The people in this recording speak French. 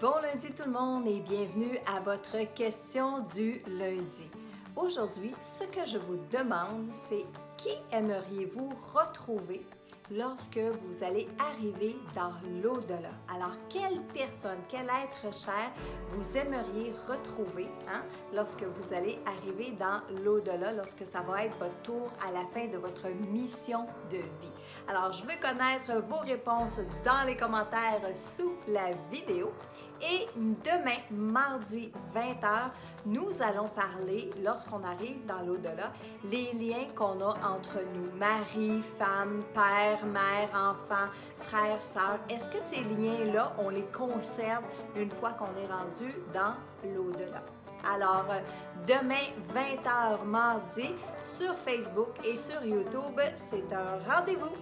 tout le monde et bienvenue à votre question du lundi. Aujourd'hui, ce que je vous demande, c'est qui aimeriez-vous retrouver lorsque vous allez arriver dans l'au-delà? Alors, quelle personne, quel être cher vous aimeriez retrouver hein, lorsque vous allez arriver dans l'au-delà, lorsque ça va être votre tour à la fin de votre mission de vie? Alors, je veux connaître vos réponses dans les commentaires sous la vidéo. Et demain, mardi 20h, nous allons parler, lorsqu'on arrive dans l'au-delà, les liens qu'on a entre nous, mari, femme, père, mère, enfant, frère, sœur. Est-ce que ces liens-là, on les conserve une fois qu'on est rendu dans l'au-delà? Alors, demain, 20h mardi, sur Facebook et sur YouTube, c'est un rendez-vous.